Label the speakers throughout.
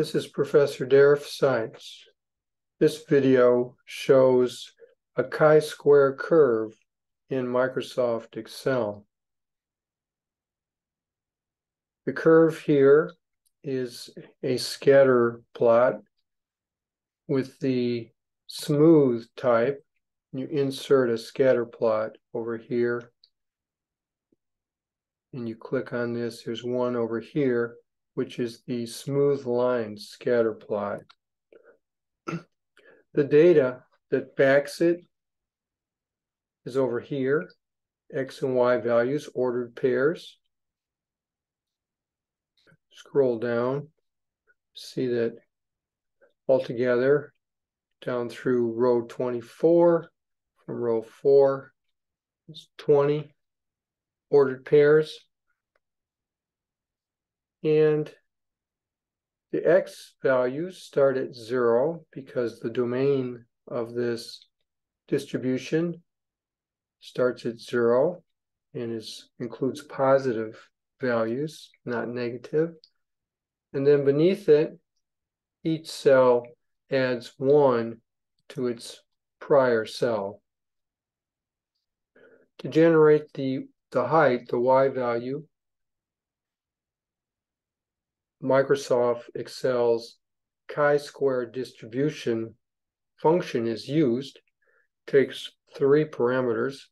Speaker 1: This is Professor Derrf Seitz. This video shows a chi-square curve in Microsoft Excel. The curve here is a scatter plot with the smooth type. You insert a scatter plot over here and you click on this. There's one over here which is the smooth line scatter plot. the data that backs it is over here, X and Y values, ordered pairs. Scroll down, see that altogether down through row 24, from row 4, is 20 ordered pairs. And the x values start at zero because the domain of this distribution starts at zero and is includes positive values, not negative. And then beneath it, each cell adds one to its prior cell. To generate the, the height, the y value, Microsoft Excel's chi-square distribution function is used, takes three parameters.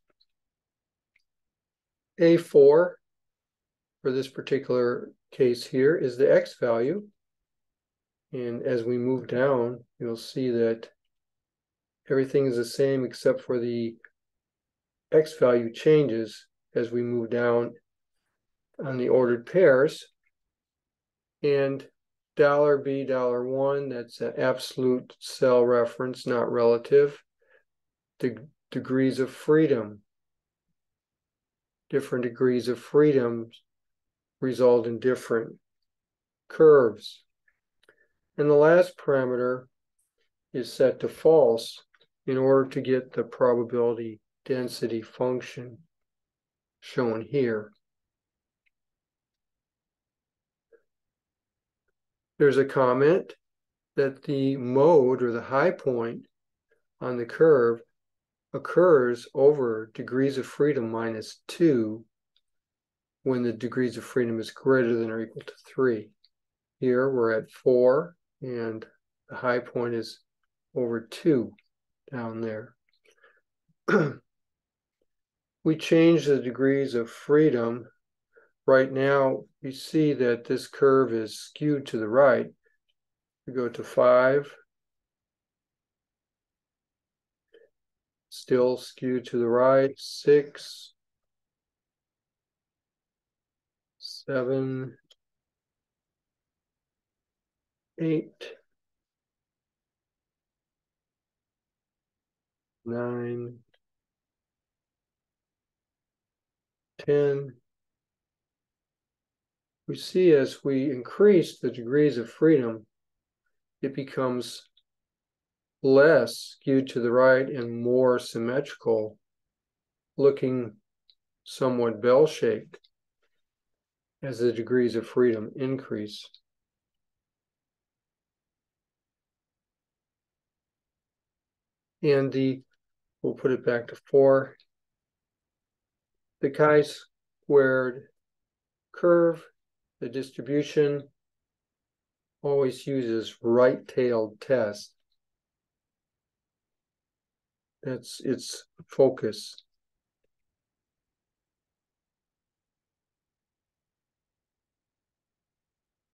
Speaker 1: A4, for this particular case here, is the x value. And as we move down, you'll see that everything is the same except for the x value changes as we move down on the ordered pairs and dollar B dollar one, that's an absolute cell reference, not relative. De degrees of freedom. Different degrees of freedom result in different curves. And the last parameter is set to false in order to get the probability density function shown here. There's a comment that the mode or the high point on the curve occurs over degrees of freedom minus 2 when the degrees of freedom is greater than or equal to 3. Here we're at 4 and the high point is over 2 down there. we change the degrees of freedom right now we see that this curve is skewed to the right. We go to five, still skewed to the right, six, seven, eight, nine, ten, we see as we increase the degrees of freedom, it becomes less skewed to the right and more symmetrical, looking somewhat bell-shaped as the degrees of freedom increase. And the, we'll put it back to four, the chi-squared curve the distribution always uses right-tailed test. That's its focus.